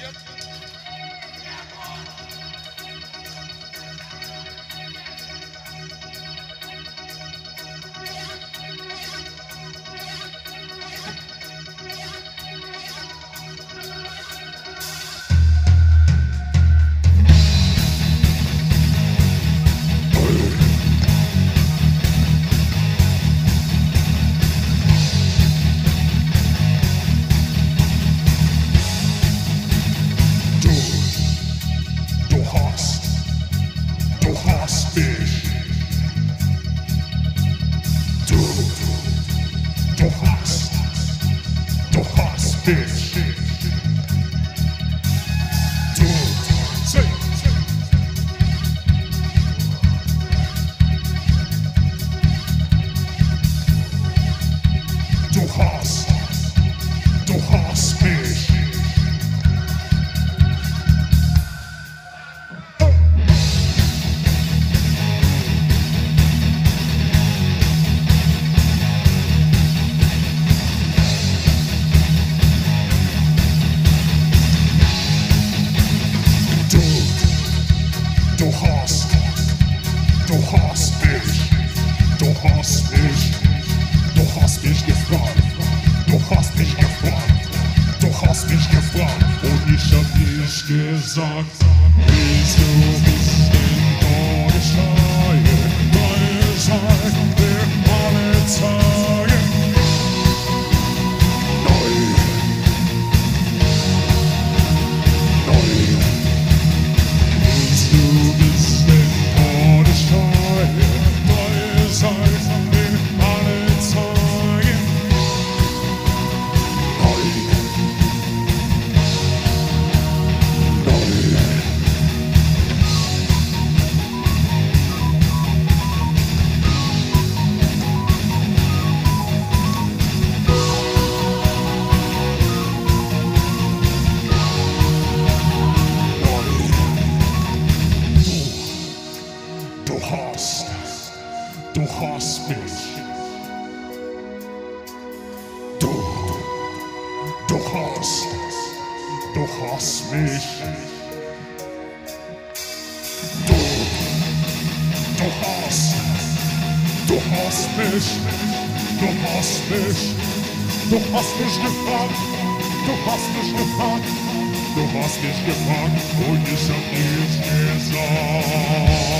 Yep. Hast mich, du hast mich, du hast mich gefragt, du hast mich gefragt, du hast mich gefragt und ich hab nicht gesagt, bist denn Polizei, Polizei, Du, hast, du hast mich. Du, du hast, du hast mich. Du, du hast, du hast mich. Du hast mich. Du hast mich gefragt. Du hast mich gefragt. Du hast mich gefragt und ich hab nichts gesagt.